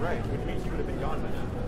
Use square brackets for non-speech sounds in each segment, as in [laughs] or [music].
Right, which means you would have been gone by now.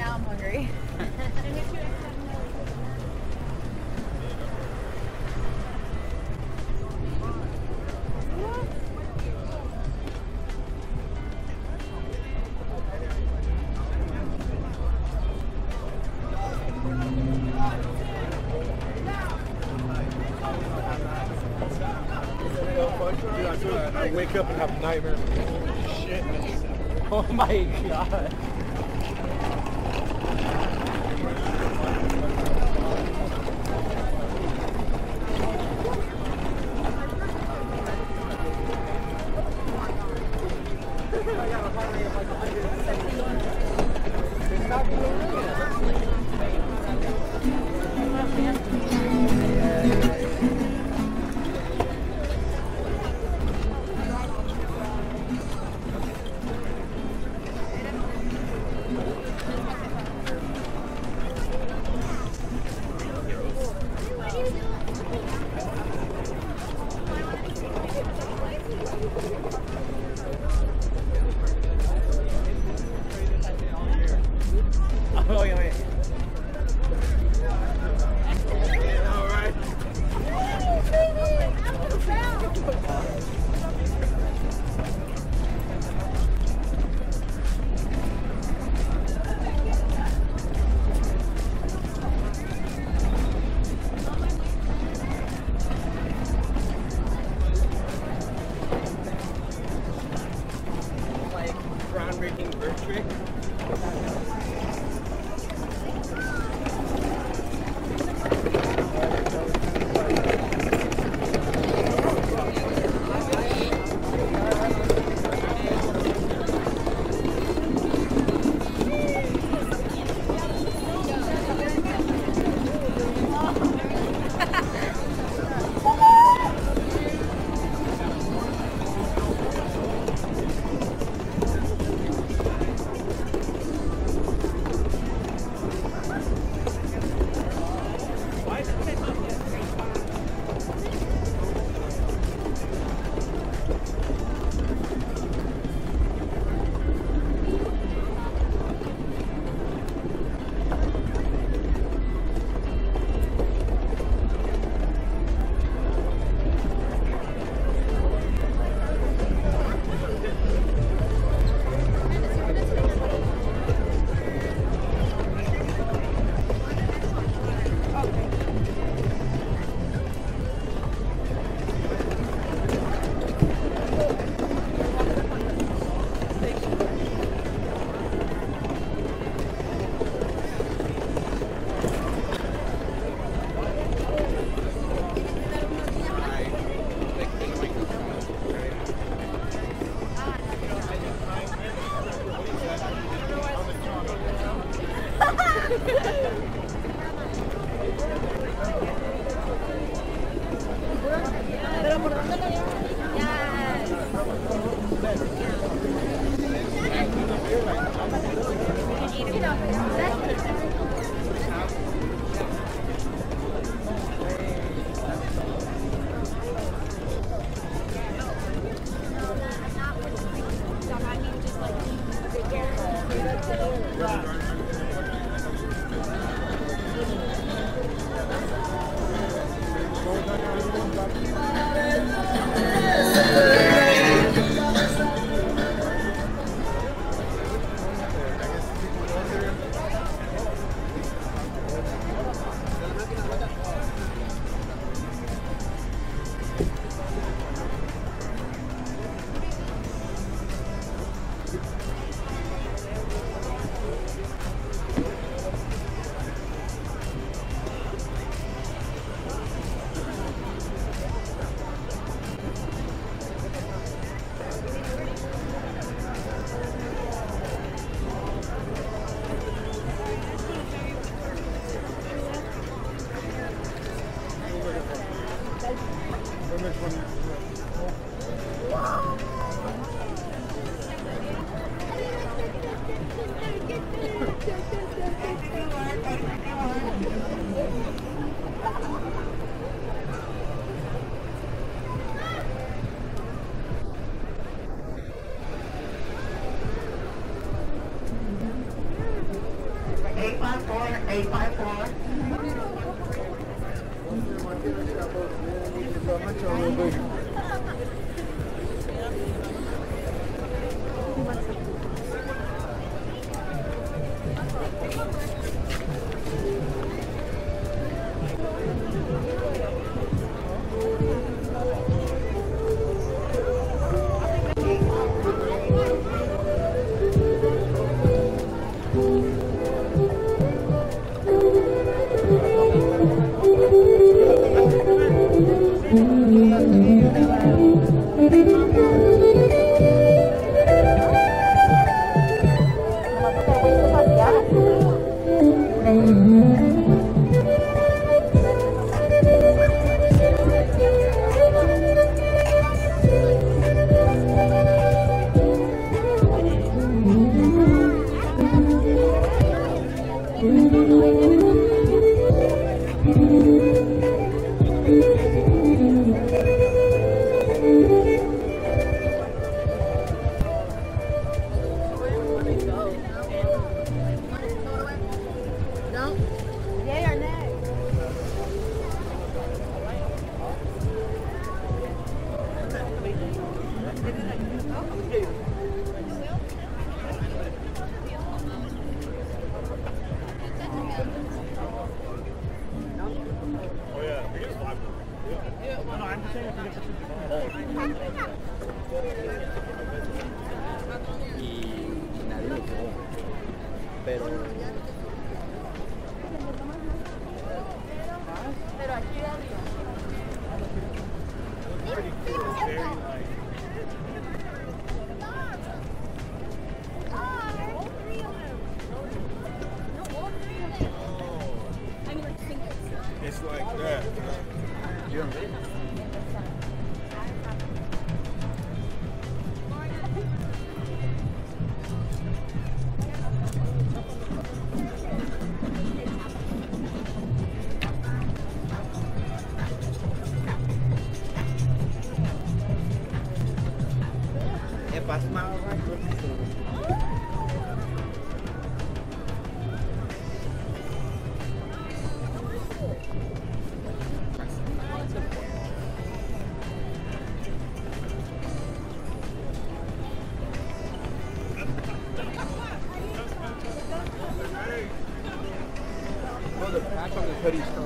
Now I'm hungry. [laughs] Dude, I I wake up and have nightmares. Shit. [laughs] Oh my god. 5-4. Like that. é periodista.